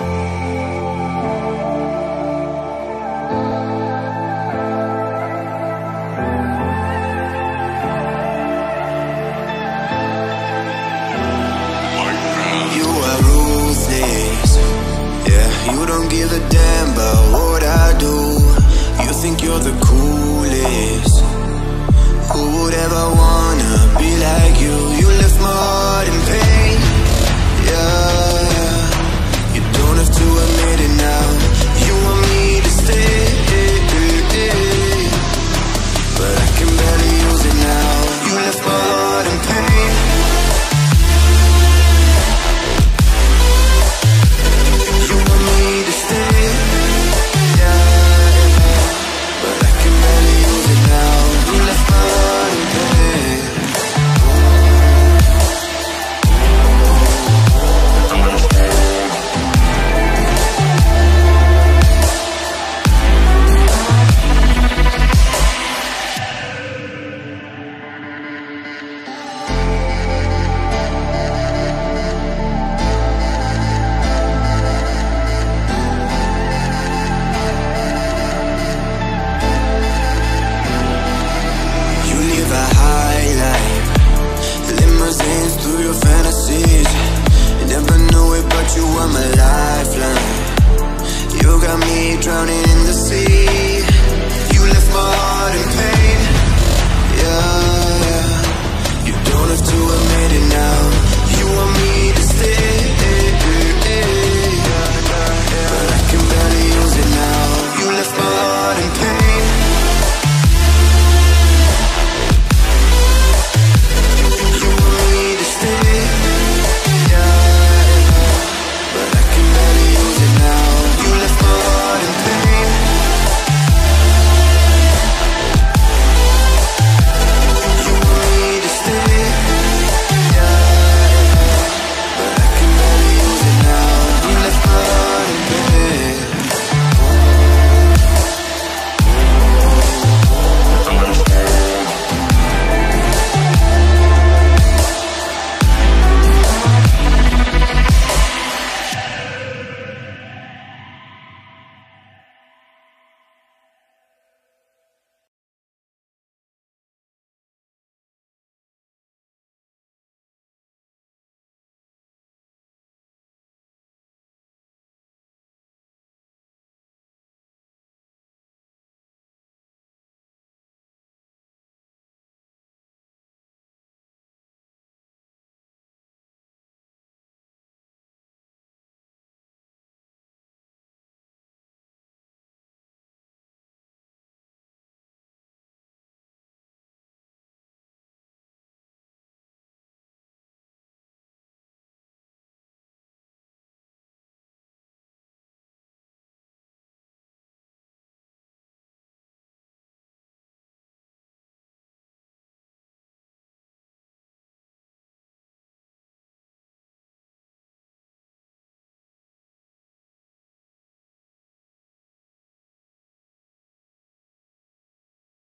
You are ruthless. Yeah, you don't give a damn about what I do. You think you're the coolest. Who would ever wanna be like fantasy.